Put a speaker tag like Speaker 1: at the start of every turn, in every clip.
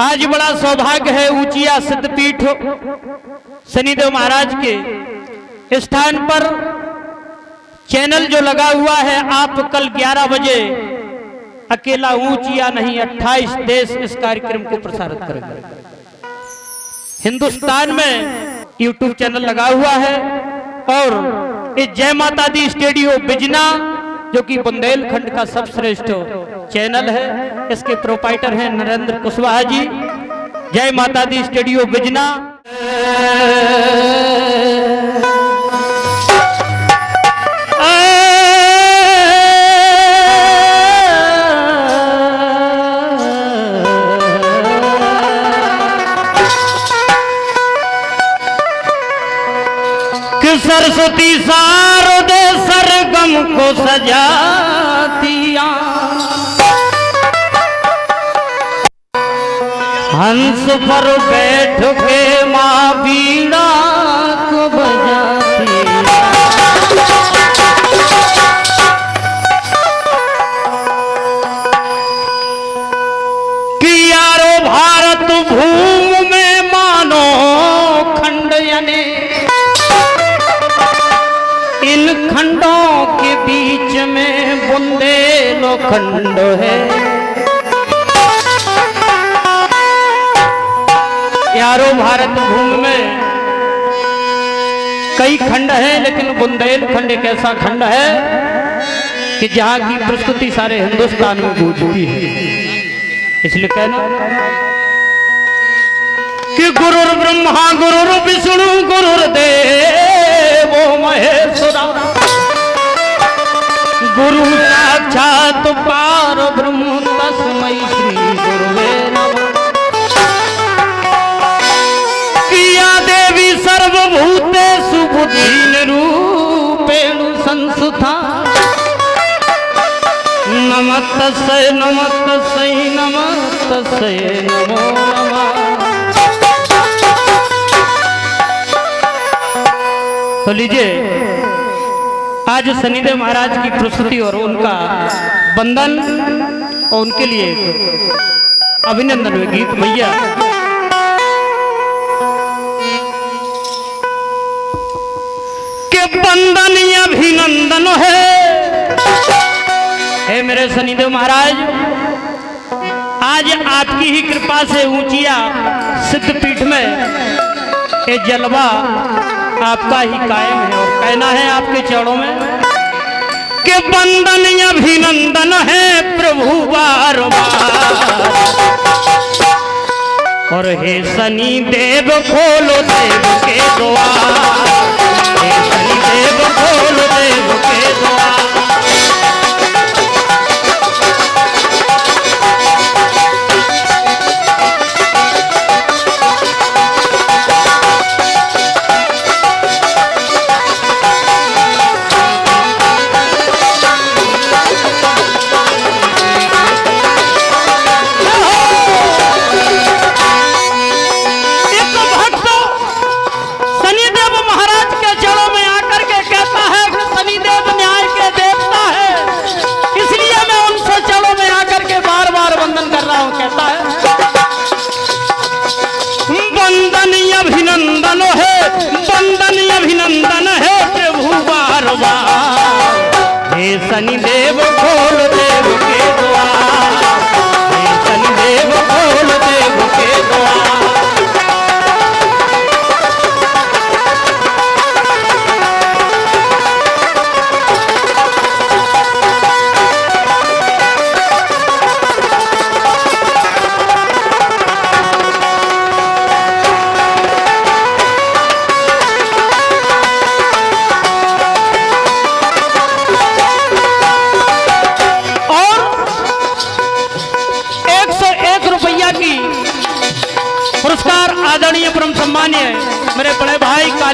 Speaker 1: आज बड़ा सौभाग्य है ऊंचिया सिद्धपीठ शनिदेव महाराज के स्थान पर चैनल जो लगा हुआ है, आप कल 11 बजे अकेला ऊंचिया नहीं 28 देश इस कार्यक्रम को प्रसारित करेंगे। हिंदुस्तान में यूट्यूब चैनल लगा हुआ है और जय माता दी स्टेडियो बिजना, जो कि बुंदेलखंड का सबश्रेष्ठ चैनल है। इसके प्रोपाइटर हैं नरेंद्र कुशवाहा जी। जय माता दी स्टूडियो बिजना। सरस्वती सारोदे सरगम को सजातिया हंस पर बैठ के माँ बीड़ा को बजाती कि यारो भारत भूमि में मानो खंड यानी। इन खंडों के बीच में बुंदेलो खंड है। यारो भारत भूमि में। कई खंड हैं, लेकिन बुंदेलखंड एक ऐसा खंड है कि जहाँ की प्रस्तुति सारे हिंदुस्तान में गूंजती है। इसलिए कहना कि गुरुर ब्रह्मा, गुरुर विष्णु, गुरुर देवो महेश्वरा गुरु साक्षात पार ब्रह्म नमस्तस्यै नमस्तस्यै नमस्तस्यै, नमो नमः। तो लीजिए, आज शनिदेव महाराज की प्रस्तुति और उनका बंधन और उनके लिए अभिनंदन हुए गीत। भैया, के बंधन अभिनंदन है? हे मेरे शनिदेव महाराज, आज आपकी ही कृपा से ऊंचिया सिद्धपीठ में ये जलवा आपका ही कायम है और कहना है आपके चरणों में। कि बंदन अभिनंदन है प्रभु बार और हे शनि देव खोलो देव के द्वार। हे शनि देव खोलो देव हूँ अभिनंदन है वंदन अभिनंदन है प्रभु बार हे शनिदेव खोल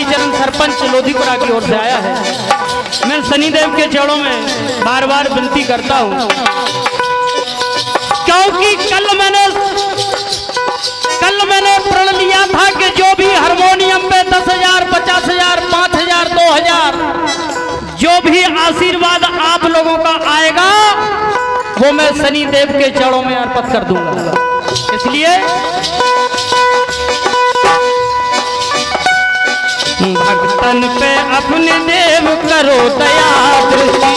Speaker 1: कालीचरण सरपंच लोधीपुरा की ओर से आया है। मैं शनिदेव के चरणों में बार बार विनती करता हूँ। क्योंकि कल मैंने कल मैंने प्रण लिया था कि जो भी हारमोनियम पे दस हज़ार, पचास हज़ार, पाँच हज़ार, दो हज़ार, जो भी आशीर्वाद आप लोगों का आएगा, वो मैं शनिदेव के चरणों में अर्पित कर दूँगा। इसलिए भक्तन पे अपने देव करो दया दृष्टि।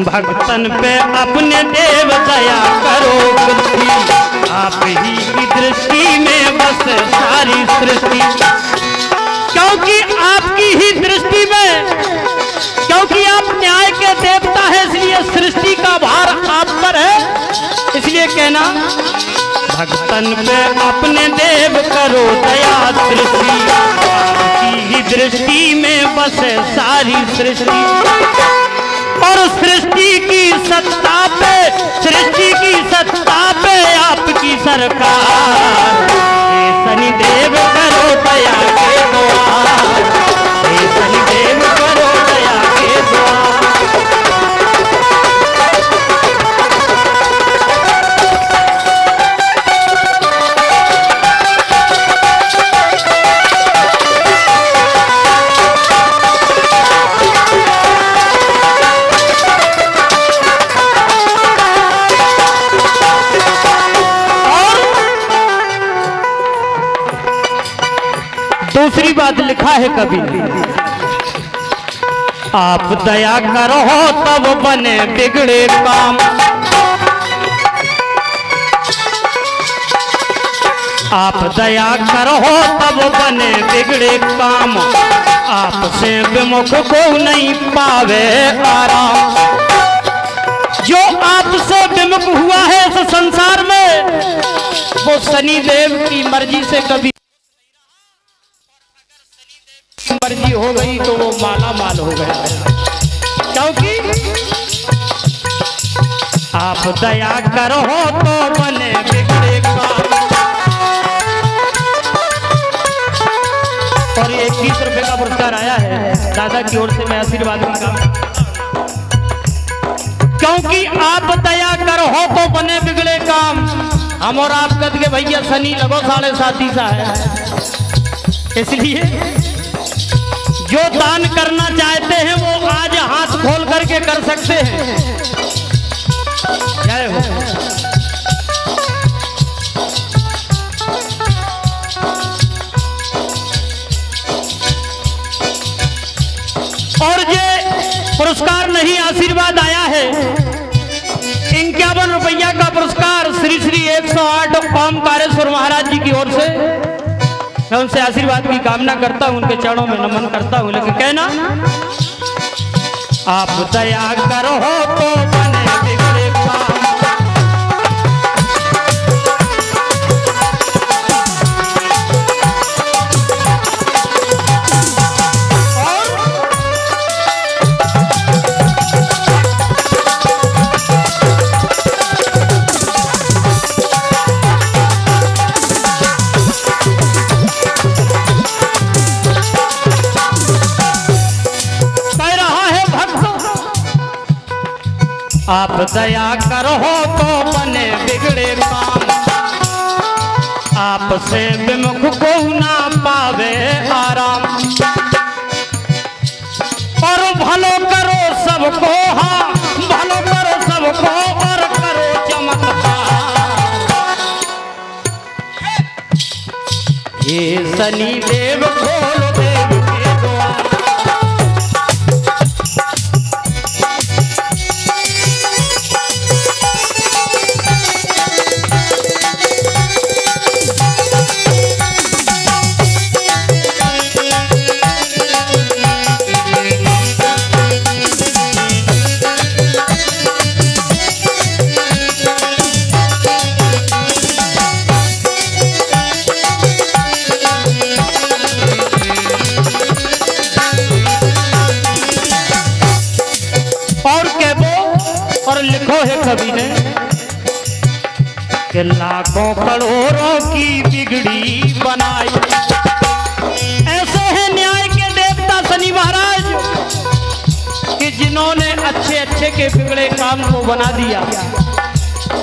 Speaker 1: भक्तन पे अपने देव दया करो पृथ्वी आप ही की दृष्टि में बस सारी सृष्टि। क्योंकि आपकी ही दृष्टि में न्याय के देवता है, इसलिए सृष्टि का भार आप पर है। इसलिए कहना, भक्तन पे अपने देव करो दया दृष्टि ही दृष्टि में बस सारी सृष्टि। और सृष्टि की सत्ता पे, सृष्टि की सत्ता पे आपकी सरकार। है कभी आप दया करो तब बने बिगड़े काम। आप दया करो तब बने बिगड़े काम। आपसे विमुख को नहीं पावे आराम। जो आपसे विमुख हुआ है इस संसार में वो शनि देव की मर्ज़ी से कभी मर्ज़ी हो गई तो वो माला माल हो गया। क्योंकि आप दया करो तो बने बिगड़े काम। और ये इक्कीस रुपए का पुरस्कार आया है दादा की ओर से मैं आशीर्वाद दूँगा क्योंकि आप दया करो तो बने बिगड़े काम। हम और आप कद के भैया शनि लगो साढ़े साथी सा है इसलिए जो दान करना चाहते हैं, वो आज हाथ खोल करके कर सकते हैं। जय हो। और ये पुरस्कार नहीं, आशीर्वाद आया है। इक्यावन रुपया का पुरस्कार श्री श्री 108 ओम कारेश्वर महाराज जी की ओर से। मैं उनसे आशीर्वाद की कामना करता हूँ, उनके चरणों में नमन करता हूँ, लेकिन कहना, आप दया करो तो बने आप दया करो तो बने बिगड़े काम आपसे विमुख को ना पावे आराम। और भलो करो सबको हाँ भलो करो सबको और करो चमत्कार। ये शनि देव खोल देव लाखों की बिगड़ी बनाई। ऐसे हैं न्याय के देवता शनि महाराज, कि जिन्होंने अच्छे अच्छे के बिगड़े काम को बना दिया।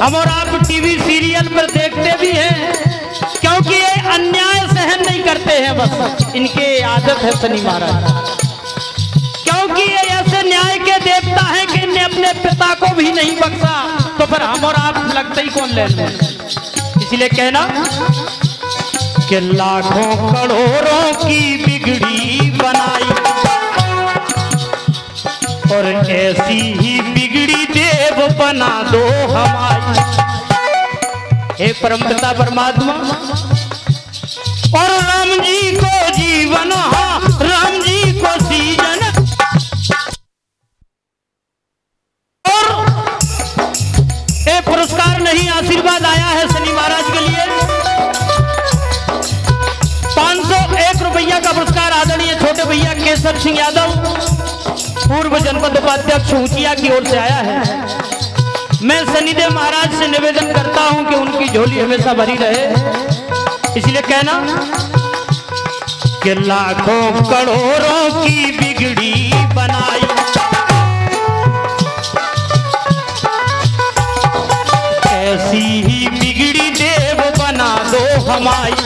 Speaker 1: हम और आप टीवी सीरियल पर देखते भी हैं, क्योंकि ये अन्याय सहन नहीं करते हैं बस। इनके आदत है शनि महाराज। क्योंकि ये ऐसे न्याय के देवता हैं कि इनने अपने पिता को भी नहीं बख्शा तो फिर हम और आप लगते ही कौन ले लें? इसलिए कहना कि लाखों करोड़ों की बिगड़ी बनाई और ऐसी ही बिगड़ी देव बना दो हमारी। हे परमपिता परमात्मा, और राम जी को जीवन हाँ राम जी को सीज़न जनपद उपाध्यक्ष ऊंचिया की ओर से आया है। मैं शनिदेव महाराज से निवेदन करता हूँ कि उनकी झोली हमेशा भरी रहे। इसलिए कहना कि लाखों करोड़ों की बिगड़ी बनाई। ऐसी ही बिगड़ी देव बना दो हमारी